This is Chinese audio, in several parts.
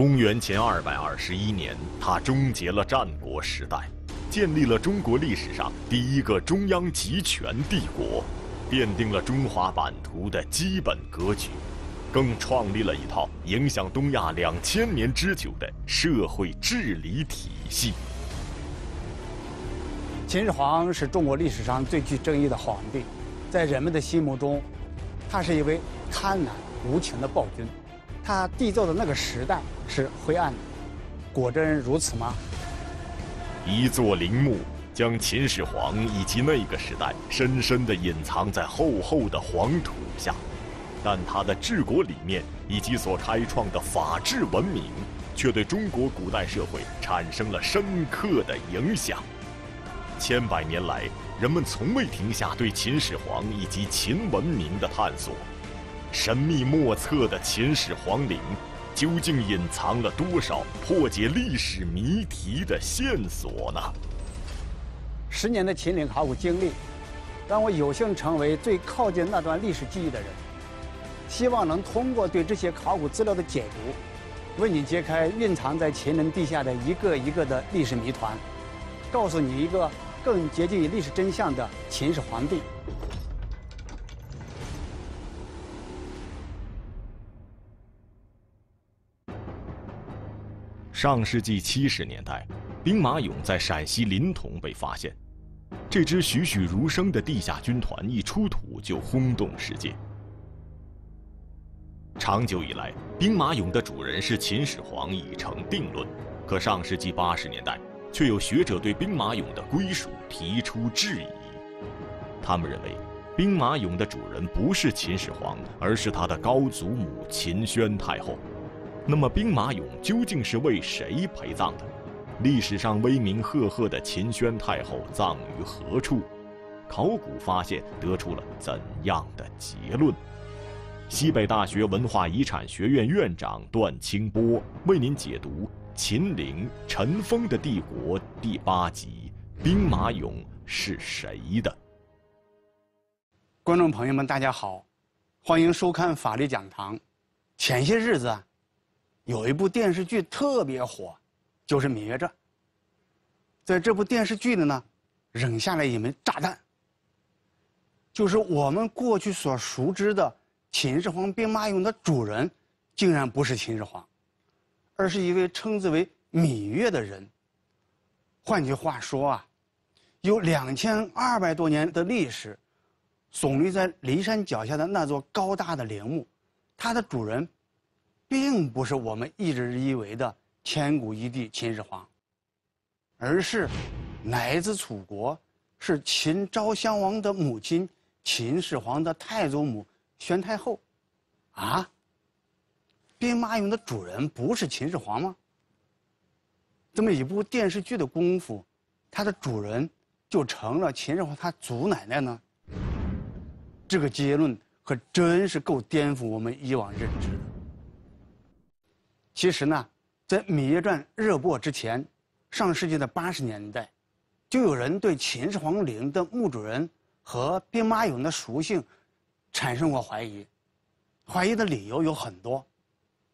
公元前二百二十一年，他终结了战国时代，建立了中国历史上第一个中央集权帝国，奠定了中华版图的基本格局，更创立了一套影响东亚两千年之久的社会治理体系。秦始皇是中国历史上最具争议的皇帝，在人们的心目中，他是一位贪婪无情的暴君。他缔造的那个时代是灰暗的，果真如此吗？一座陵墓将秦始皇以及那个时代深深地隐藏在厚厚的黄土下，但他的治国理念以及所开创的法治文明，却对中国古代社会产生了深刻的影响。千百年来，人们从未停下对秦始皇以及秦文明的探索。神秘莫测的秦始皇陵，究竟隐藏了多少破解历史谜题的线索呢？十年的秦岭考古经历，让我有幸成为最靠近那段历史记忆的人。希望能通过对这些考古资料的解读，为你揭开蕴藏在秦陵地下的一个一个的历史谜团，告诉你一个。更接近于历史真相的秦始皇帝。上世纪七十年代，兵马俑在陕西临潼被发现。这支栩栩如生的地下军团一出土就轰动世界。长久以来，兵马俑的主人是秦始皇已成定论。可上世纪八十年代。却有学者对兵马俑的归属提出质疑，他们认为，兵马俑的主人不是秦始皇，而是他的高祖母秦宣太后。那么，兵马俑究竟是为谁陪葬的？历史上威名赫赫的秦宣太后葬于何处？考古发现得出了怎样的结论？西北大学文化遗产学院院长段清波为您解读。秦陵尘封的帝国第八集：兵马俑是谁的？观众朋友们，大家好，欢迎收看法律讲堂。前些日子，有一部电视剧特别火，就是《芈月传》。在这部电视剧里呢，扔下了一枚炸弹，就是我们过去所熟知的秦始皇兵马俑的主人，竟然不是秦始皇。而是一位称之为芈月的人。换句话说啊，有两千二百多年的历史，耸立在骊山脚下的那座高大的陵墓，它的主人，并不是我们一直以为的千古一帝秦始皇，而是来自楚国，是秦昭襄王的母亲秦始皇的太祖母宣太后，啊。兵马俑的主人不是秦始皇吗？这么一部电视剧的功夫，它的主人就成了秦始皇他祖奶奶呢？这个结论可真是够颠覆我们以往认知的。其实呢，在《芈月传》热播之前，上世纪的八十年代，就有人对秦始皇陵的墓主人和兵马俑的属性产生过怀疑，怀疑的理由有很多。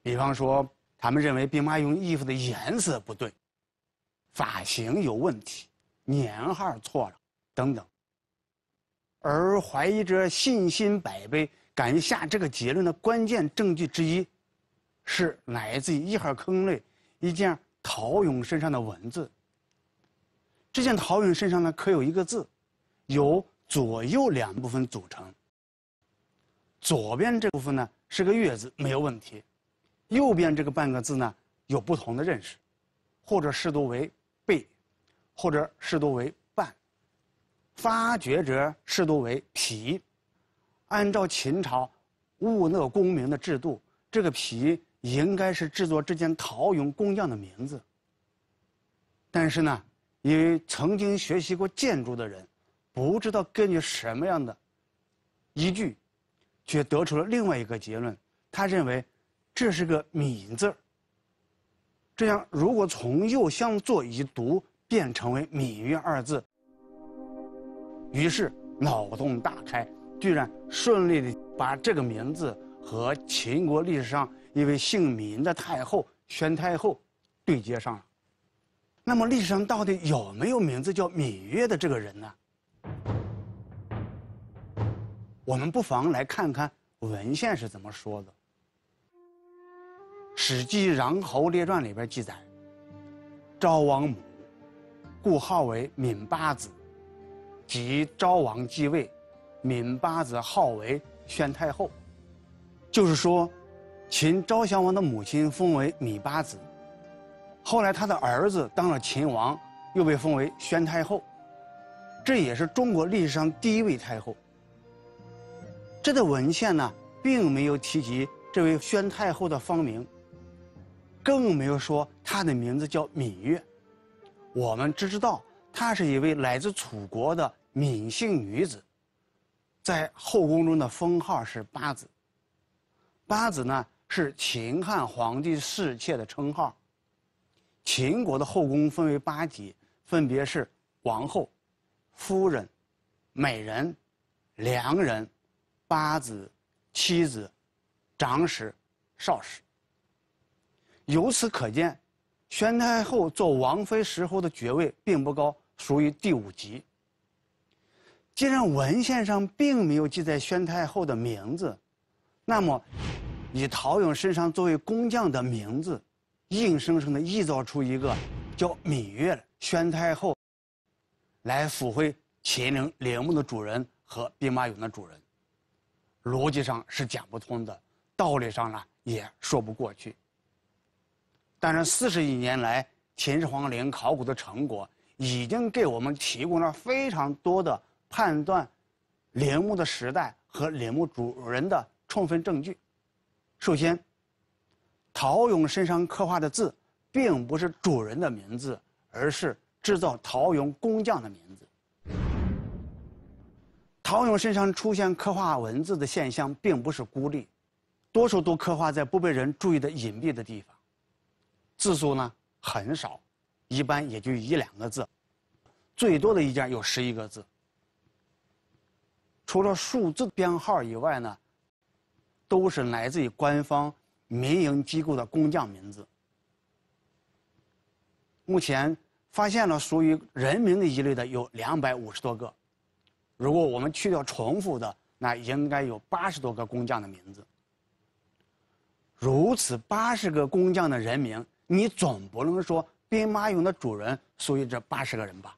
比方说，他们认为兵马俑衣服的颜色不对，发型有问题，年号错了，等等。而怀疑者信心百倍，敢于下这个结论的关键证据之一，是来自于一号坑内一件陶俑身上的文字。这件陶俑身上呢，刻有一个字，由左右两部分组成。左边这部分呢是个月字，没有问题。右边这个半个字呢，有不同的认识，或者视读为“背”，或者视读为“半”，发掘者视读为“皮”。按照秦朝物讷功名的制度，这个“皮”应该是制作这件陶俑工匠的名字。但是呢，因为曾经学习过建筑的人，不知道根据什么样的依据，却得出了另外一个结论。他认为。这是个“闽”字这样如果从右向左一读，便成为“芈月”二字。于是脑洞大开，居然顺利的把这个名字和秦国历史上一位姓闵的太后宣太后对接上了。那么历史上到底有没有名字叫芈月的这个人呢？我们不妨来看看文献是怎么说的。《史记·穰侯列传》里边记载，昭王母，故号为闵八子，即昭王继位，闵八子号为宣太后。就是说，秦昭襄王的母亲封为芈八子，后来他的儿子当了秦王，又被封为宣太后，这也是中国历史上第一位太后。这的文献呢，并没有提及这位宣太后的芳名，更没有说她的名字叫芈月。我们只知道她是一位来自楚国的闵姓女子，在后宫中的封号是八子。八子呢是秦汉皇帝侍妾的称号。秦国的后宫分为八级，分别是王后、夫人、美人、良人。八子、妻子、长史、少史。由此可见，宣太后做王妃时候的爵位并不高，属于第五级。既然文献上并没有记载宣太后的名字，那么以陶勇身上作为工匠的名字，硬生生的臆造出一个叫芈月宣太后，来抚慰秦陵陵墓的主人和兵马俑的主人。逻辑上是讲不通的，道理上呢也说不过去。但是四十亿年来，秦始皇陵考古的成果已经给我们提供了非常多的判断陵墓的时代和陵墓主人的充分证据。首先，陶俑身上刻画的字，并不是主人的名字，而是制造陶俑工匠的名字。陶俑身上出现刻画文字的现象并不是孤立，多数都刻画在不被人注意的隐蔽的地方，字数呢很少，一般也就一两个字，最多的一件有十一个字。除了数字编号以外呢，都是来自于官方民营机构的工匠名字。目前发现了属于人名的一类的有两百五十多个。如果我们去掉重复的，那应该有八十多个工匠的名字。如此八十个工匠的人名，你总不能说兵马俑的主人属于这八十个人吧？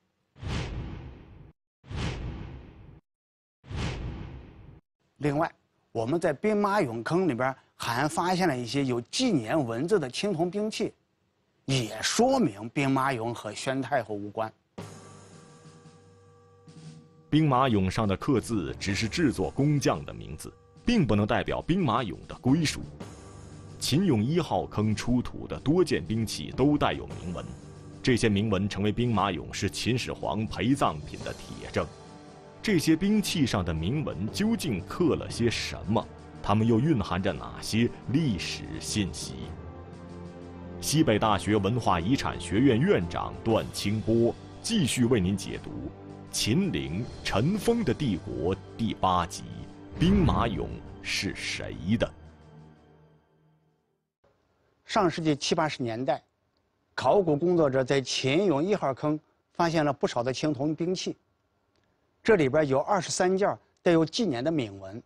另外，我们在兵马俑坑里边还发现了一些有纪年文字的青铜兵器，也说明兵马俑和宣太后无关。兵马俑上的刻字只是制作工匠的名字，并不能代表兵马俑的归属。秦俑一号坑出土的多件兵器都带有铭文，这些铭文成为兵马俑是秦始皇陪葬品的铁证。这些兵器上的铭文究竟刻了些什么？它们又蕴含着哪些历史信息？西北大学文化遗产学院院长段清波继续为您解读。秦陵尘封的帝国第八集：兵马俑是谁的？上世纪七八十年代，考古工作者在秦俑一号坑发现了不少的青铜兵器，这里边有二十三件带有纪年的铭文。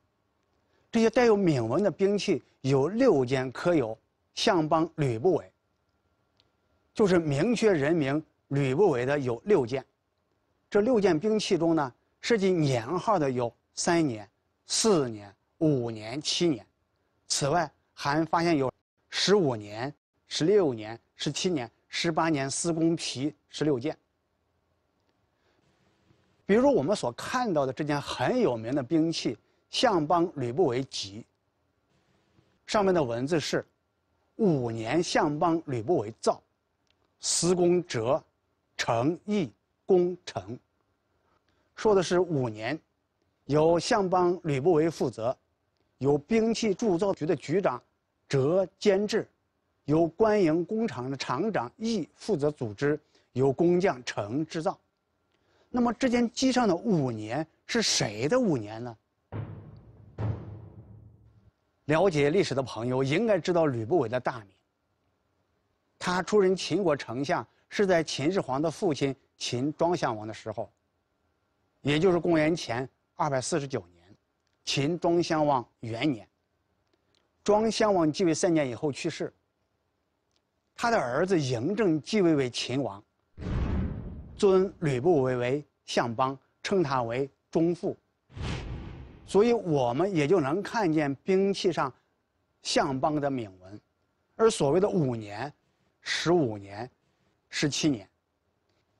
这些带有铭文的兵器有六件刻有相邦吕不韦，就是明确人名吕不韦的有六件。这六件兵器中呢，涉及年号的有三年、四年、五年、七年。此外，还发现有十五年、十六年、十七年、十八年司工皮十六件。比如我们所看到的这件很有名的兵器——相邦吕不韦戟，上面的文字是：“五年相邦吕不韦造，司工折，成义。”工程说的是五年，由相邦吕不韦负责，由兵器铸造局的局长折监制，由官营工厂的厂长义负责组织，由工匠成制造。那么这件机上的五年是谁的五年呢？了解历史的朋友应该知道吕不韦的大名。他出任秦国丞相是在秦始皇的父亲秦庄襄王的时候，也就是公元前二百四十九年，秦庄襄王元年。庄襄王继位三年以后去世。他的儿子嬴政继位为秦王，尊吕不韦为相邦，称他为忠父。所以我们也就能看见兵器上相邦的铭文，而所谓的五年、十五年、十七年，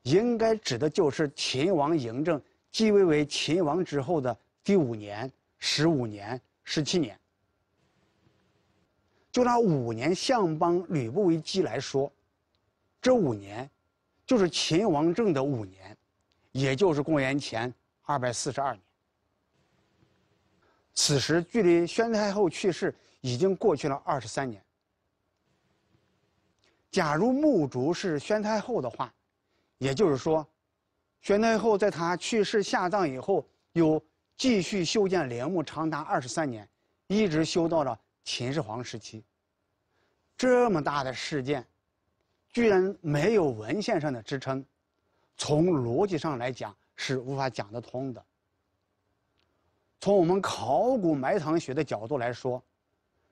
应该指的就是秦王嬴政继位为秦王之后的第五年、十五年、十七年。就拿五年相邦吕不韦记来说，这五年就是秦王政的五年，也就是公元前二百四十二年。此时距离宣太后去世已经过去了二十三年。假如墓主是宣太后的话，也就是说，宣太后在她去世下葬以后，又继续修建陵墓长达二十三年，一直修到了秦始皇时期。这么大的事件，居然没有文献上的支撑，从逻辑上来讲是无法讲得通的。从我们考古埋藏学的角度来说，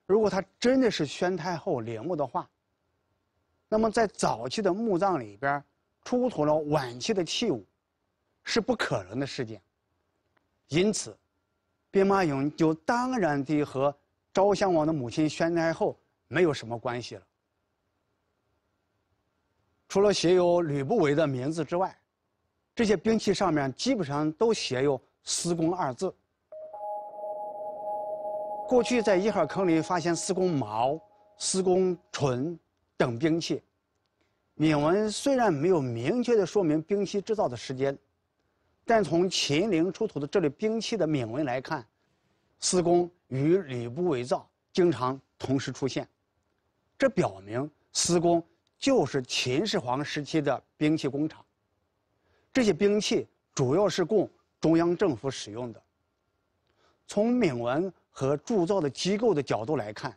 如果它真的是宣太后陵墓的话，那么在早期的墓葬里边出土了晚期的器物，是不可能的事件。因此，兵马俑就当然地和昭襄王的母亲宣太后没有什么关系了。除了写有吕不韦的名字之外，这些兵器上面基本上都写有“司公”二字。过去在一号坑里发现司公矛、司公锤等兵器，铭文虽然没有明确的说明兵器制造的时间，但从秦陵出土的这类兵器的铭文来看，司公与吕不韦造经常同时出现，这表明司公就是秦始皇时期的兵器工厂。这些兵器主要是供中央政府使用的。从铭文。和铸造的机构的角度来看，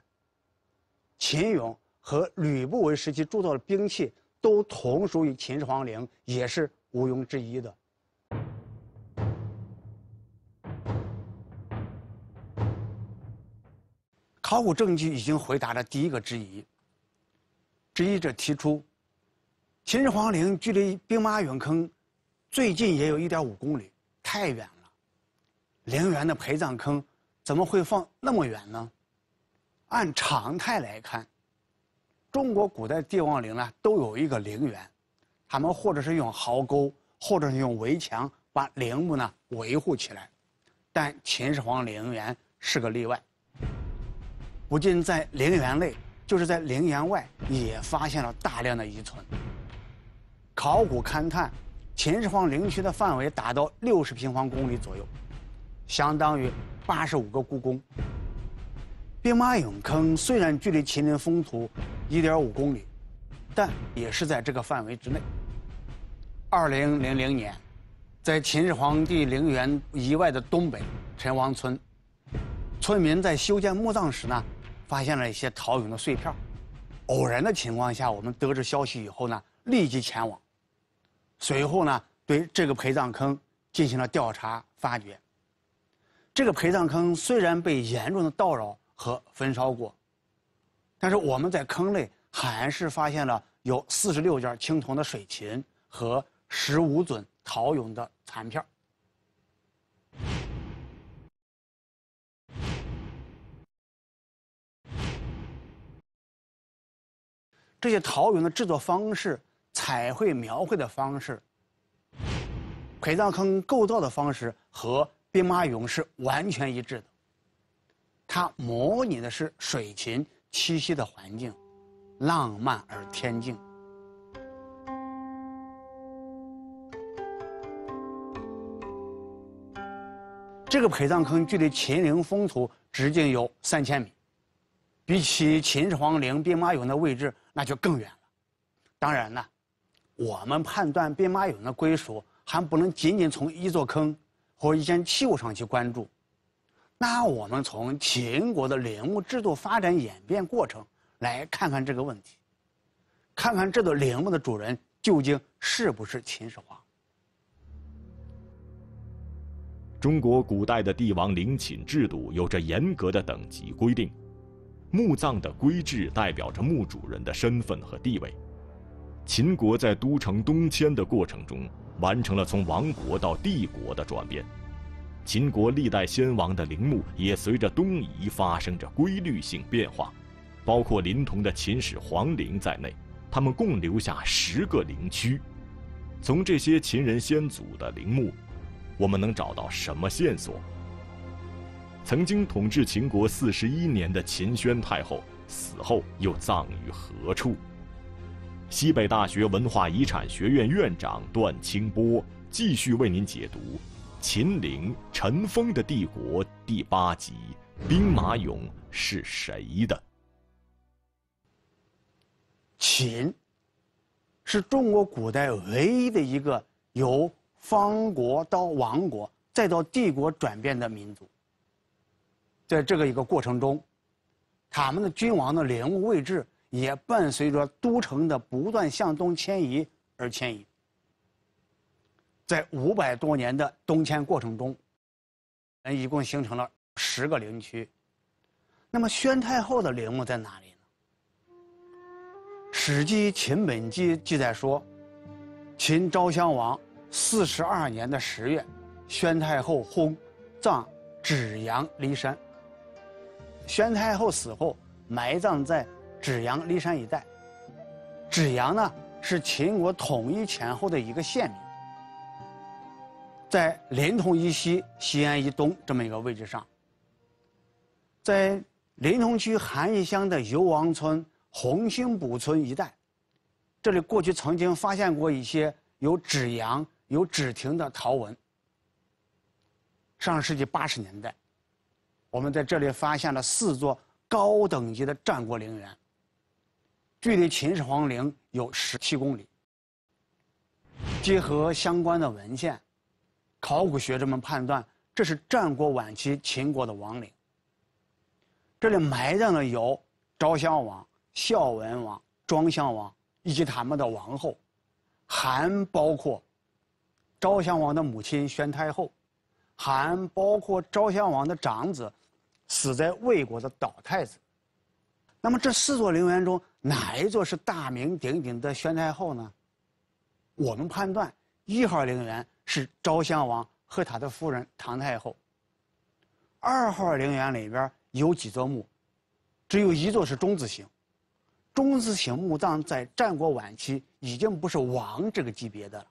秦俑和吕不韦时期铸造的兵器都同属于秦始皇陵，也是毋庸置疑的。考古证据已经回答了第一个质疑。质疑者提出，秦始皇陵距离兵马俑坑最近也有一点五公里，太远了。陵园的陪葬坑。怎么会放那么远呢？按常态来看，中国古代帝王陵呢都有一个陵园，他们或者是用壕沟，或者是用围墙把陵墓呢维护起来。但秦始皇陵园是个例外。不仅在陵园内，就是在陵园外也发现了大量的遗存。考古勘探，秦始皇陵区的范围达到六十平方公里左右，相当于。八十五个故宫。兵马俑坑虽然距离秦陵封土一点五公里，但也是在这个范围之内。二零零零年，在秦始皇帝陵园以外的东北陈王村，村民在修建墓葬时呢，发现了一些陶俑的碎片。偶然的情况下，我们得知消息以后呢，立即前往。随后呢，对这个陪葬坑进行了调查发掘。这个陪葬坑虽然被严重的盗扰和焚烧过，但是我们在坑内还是发现了有四十六件青铜的水琴和十五尊陶俑的残片。这些陶俑的制作方式、彩绘描绘的方式、陪葬坑构造的方式和。兵马俑是完全一致的，它模拟的是水禽栖息的环境，浪漫而恬静。这个陪葬坑距离秦陵封土直径有三千米，比起秦始皇陵兵马俑的位置那就更远了。当然呢，我们判断兵马俑的归属还不能仅仅从一座坑。或一件器物上去关注，那我们从秦国的陵墓制度发展演变过程来看看这个问题，看看这座陵墓的主人究竟是不是秦始皇。中国古代的帝王陵寝制度有着严格的等级规定，墓葬的规制代表着墓主人的身份和地位。秦国在都城东迁的过程中，完成了从王国到帝国的转变。秦国历代先王的陵墓也随着东移发生着规律性变化，包括临潼的秦始皇陵在内，他们共留下十个陵区。从这些秦人先祖的陵墓，我们能找到什么线索？曾经统治秦国四十一年的秦宣太后死后又葬于何处？西北大学文化遗产学院院长段清波继续为您解读。秦陵尘封的帝国第八集：兵马俑是谁的？秦是中国古代唯一的一个由方国到王国再到帝国转变的民族。在这个一个过程中，他们的君王的陵墓位置也伴随着都城的不断向东迁移而迁移。在五百多年的东迁过程中，嗯，一共形成了十个陵区。那么宣太后的陵墓在哪里呢？《史记·秦本纪》记载说，秦昭襄王四十二年的十月，宣太后薨，葬芷阳骊山。宣太后死后，埋葬在芷阳骊山一带。芷阳呢，是秦国统一前后的一个县名。在临潼以西、西安以东这么一个位置上，在临潼区韩义乡的游王村、红星堡村一带，这里过去曾经发现过一些有芷阳、有芷亭的陶文。上世纪八十年代，我们在这里发现了四座高等级的战国陵园，距离秦始皇陵有十七公里。结合相关的文献。考古学者们判断，这是战国晚期秦国的王陵。这里埋葬的有昭襄王、孝文王、庄襄王以及他们的王后，还包括昭襄王的母亲宣太后，还包括昭襄王的长子，死在魏国的岛太子。那么这四座陵园中，哪一座是大名鼎鼎的宣太后呢？我们判断一号陵园。是昭襄王和他的夫人唐太后。二号陵园里边有几座墓，只有一座是中字形。中字形墓葬在战国晚期已经不是王这个级别的了，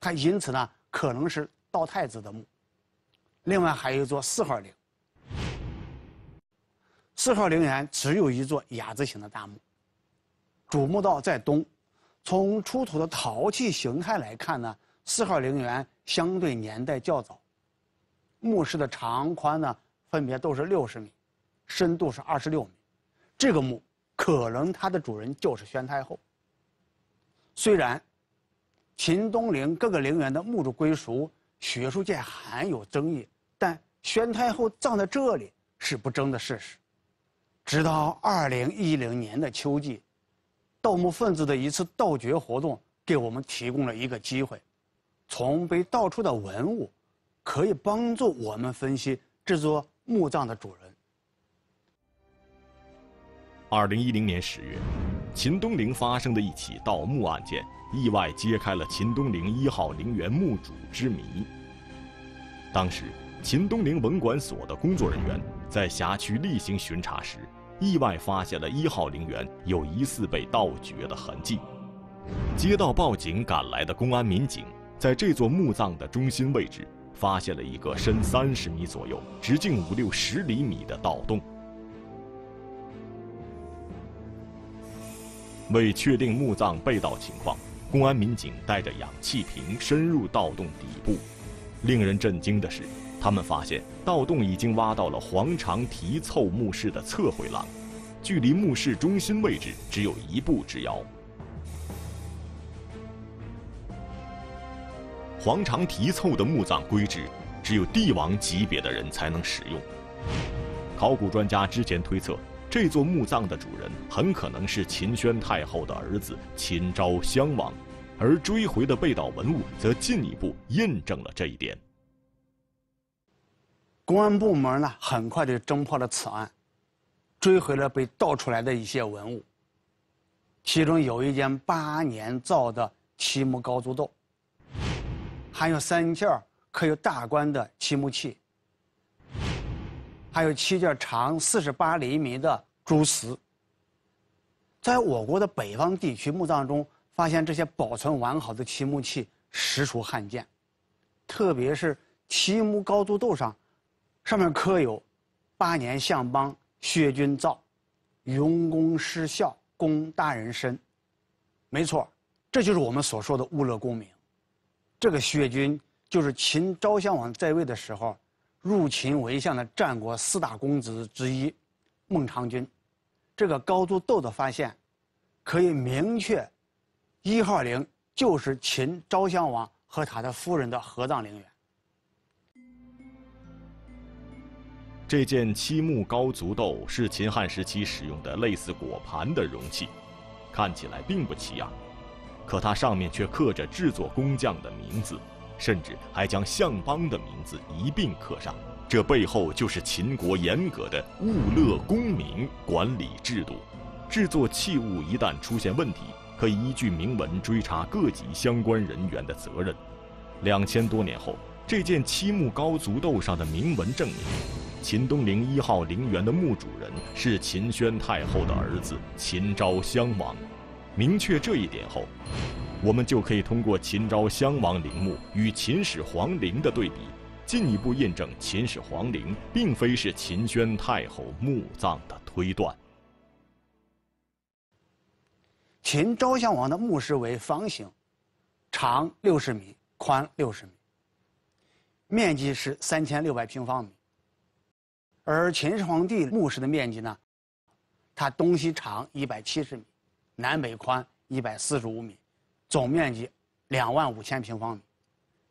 它因此呢可能是道太子的墓。另外还有一座四号陵。四号陵园只有一座雅字形的大墓，主墓道在东。从出土的陶器形态来看呢。四号陵园相对年代较早，墓室的长宽呢分别都是六十米，深度是二十六米。这个墓可能它的主人就是宣太后。虽然秦东陵各个陵园的墓主归属学术界含有争议，但宣太后葬在这里是不争的事实。直到二零一零年的秋季，盗墓分子的一次盗掘活动给我们提供了一个机会。从被盗出的文物，可以帮助我们分析这座墓葬的主人。二零一零年十月，秦东陵发生的一起盗墓案件，意外揭开了秦东陵一号陵园墓主之谜。当时，秦东陵文管所的工作人员在辖区例行巡查时，意外发现了一号陵园有疑似被盗掘的痕迹。接到报警赶来的公安民警。在这座墓葬的中心位置，发现了一个深三十米左右、直径五六十厘米的盗洞。为确定墓葬被盗情况，公安民警带着氧气瓶深入盗洞底部。令人震惊的是，他们发现盗洞已经挖到了黄长提凑墓室的侧回廊，距离墓室中心位置只有一步之遥。黄长提凑的墓葬规制，只有帝王级别的人才能使用，考古专家之前推测，这座墓葬的主人很可能是秦宣太后的儿子秦昭襄王，而追回的被盗文物则进一步印证了这一点。公安部门呢，很快就侦破了此案，追回了被盗出来的一些文物。其中有一件八年造的漆木高足斗，还有三件刻有大官的漆木器，还有七件长四十八厘米的猪丝。在我国的北方地区墓葬中发现这些保存完好的漆木器实属罕见，特别是漆木高足斗上。上面刻有“八年相邦薛君造，雍公失孝公大人身”。没错，这就是我们所说的乌勒功名。这个薛君就是秦昭襄王在位的时候入秦为相的战国四大公子之一孟尝君。这个高足斗的发现，可以明确一号陵就是秦昭襄王和他的夫人的合葬陵园。这件漆木高足斗是秦汉时期使用的类似果盘的容器，看起来并不起眼，可它上面却刻着制作工匠的名字，甚至还将相邦的名字一并刻上。这背后就是秦国严格的物勒功名管理制度。制作器物一旦出现问题，可以依据铭文追查各级相关人员的责任。两千多年后，这件漆木高足斗上的铭文证明。秦东陵一号陵园的墓主人是秦宣太后的儿子秦昭襄王。明确这一点后，我们就可以通过秦昭襄王陵墓与秦始皇陵的对比，进一步印证秦始皇陵并非是秦宣太后墓葬的推断。秦昭襄王的墓室为方形，长六十米，宽六十米，面积是三千六百平方米。而秦始皇帝墓室的面积呢？它东西长一百七十米，南北宽一百四十五米，总面积两万五千平方米。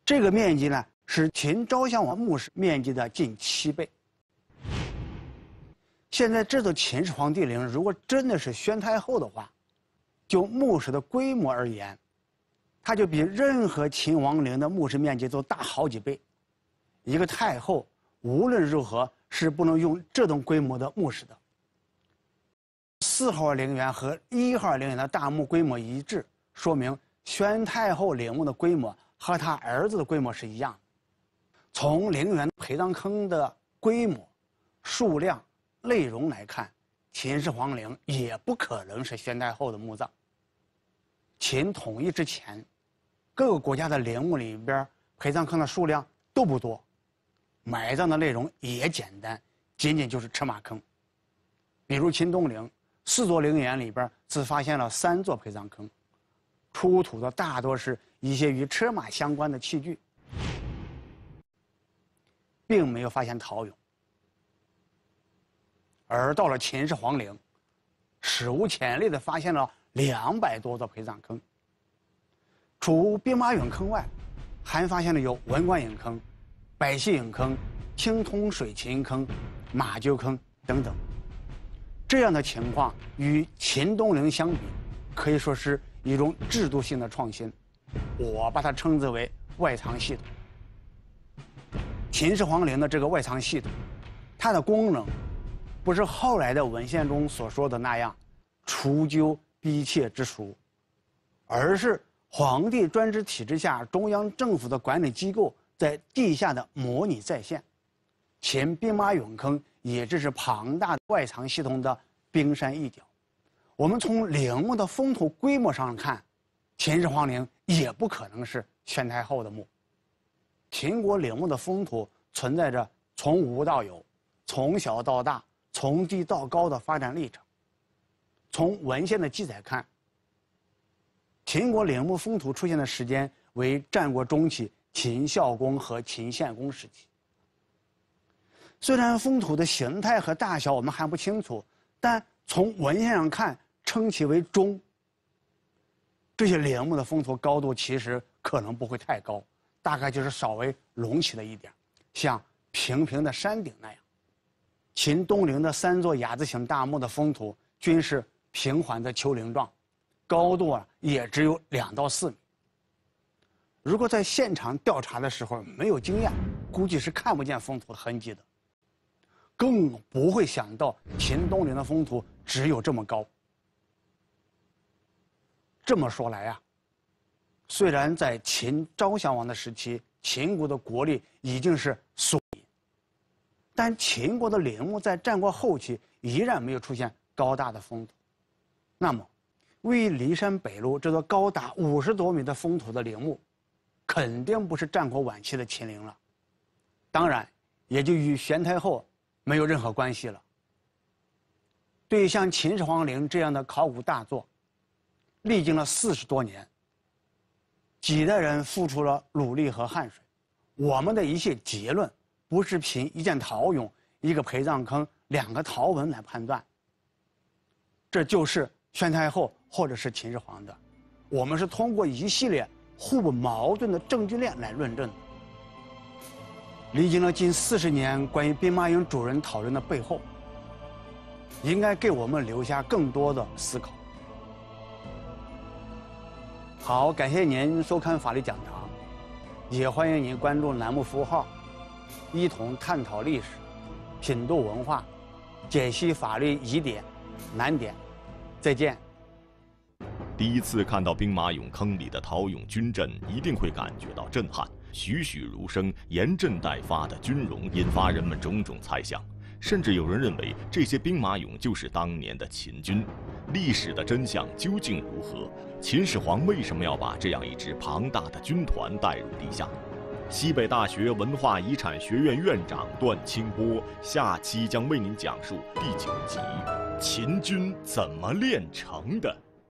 这个面积呢，是秦昭襄王墓室面积的近七倍。现在这座秦始皇帝陵，如果真的是宣太后的话，就墓室的规模而言，它就比任何秦王陵的墓室面积都大好几倍。一个太后无论如何。是不能用这种规模的墓室的。四号陵园和一号陵园的大墓规模一致，说明宣太后陵墓的规模和他儿子的规模是一样。从陵园陪葬坑的规模、数量、内容来看，秦始皇陵也不可能是宣太后的墓葬。秦统一之前，各个国家的陵墓里边陪葬坑的数量都不多。埋葬的内容也简单，仅仅就是车马坑。比如秦东陵四座陵园里边，只发现了三座陪葬坑，出土的大多是一些与车马相关的器具，并没有发现陶俑。而到了秦始皇陵，史无前例的发现了两百多座陪葬坑。除兵马俑坑外，还发现了有文官俑坑。百戏影坑、青铜水琴坑、马厩坑等等，这样的情况与秦东陵相比，可以说是一种制度性的创新。我把它称之为外藏系统。秦始皇陵的这个外藏系统，它的功能不是后来的文献中所说的那样除旧逼切之术，而是皇帝专制体制下中央政府的管理机构。在地下的模拟再现，秦兵马俑坑也只是庞大的外藏系统的冰山一角。我们从陵墓的封土规模上看，秦始皇陵也不可能是宣太后的墓。秦国陵墓的封土存在着从无到有、从小到大、从低到高的发展历程。从文献的记载看，秦国陵墓封土出现的时间为战国中期。秦孝公和秦献公时期，虽然封土的形态和大小我们还不清楚，但从文献上看，称其为中。这些陵墓的封土高度其实可能不会太高，大概就是稍微隆起了一点，像平平的山顶那样。秦东陵的三座雅字形大墓的封土均是平缓的丘陵状，高度啊也只有两到四米。如果在现场调查的时候没有经验，估计是看不见封土的痕迹的，更不会想到秦东陵的封土只有这么高。这么说来呀，虽然在秦昭襄王的时期，秦国的国力已经是所。但秦国的陵墓在战国后期依然没有出现高大的封土，那么，位于骊山北麓这座高达五十多米的封土的陵墓，肯定不是战国晚期的秦陵了，当然，也就与玄太后没有任何关系了。对于像秦始皇陵这样的考古大作，历经了四十多年，几代人付出了努力和汗水，我们的一些结论。不是凭一件陶俑、一个陪葬坑、两个陶文来判断。这就是宣太后或者是秦始皇的，我们是通过一系列互不矛盾的证据链来论证的。历经了近四十年关于兵马俑主人讨论的背后，应该给我们留下更多的思考。好，感谢您收看法律讲堂，也欢迎您关注栏目服务号。一同探讨历史，品读文化，解析法律疑点、难点。再见。第一次看到兵马俑坑里的陶俑军阵，一定会感觉到震撼。栩栩如生、严阵待发的军容，引发人们种种猜想。甚至有人认为，这些兵马俑就是当年的秦军。历史的真相究竟如何？秦始皇为什么要把这样一支庞大的军团带入地下？西北大学文化遗产学院院长段清波下期将为您讲述第九集：秦军怎么炼成的。